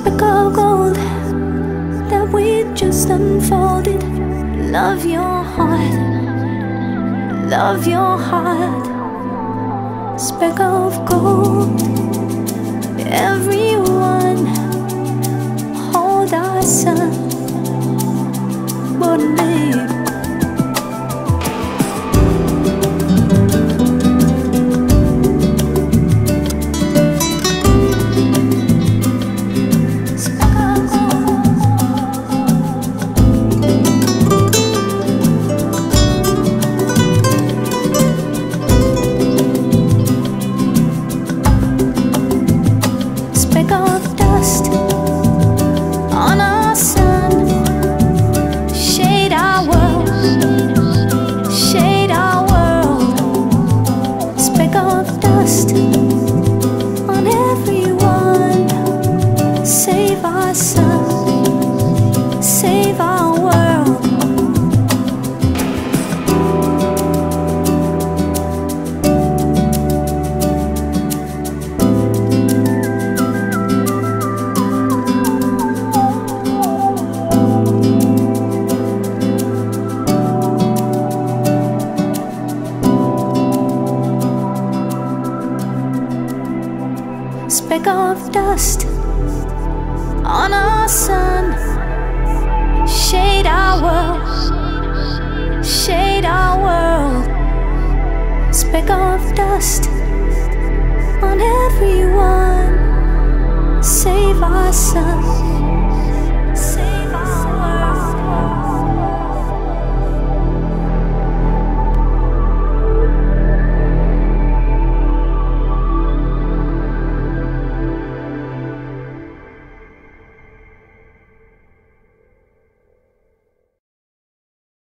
Speck of gold that we just unfolded. Love your heart, love your heart, speck of gold. Everyone speck of dust on our sun. Shade our world, shade our world. Speck of dust on everyone. Save our sun.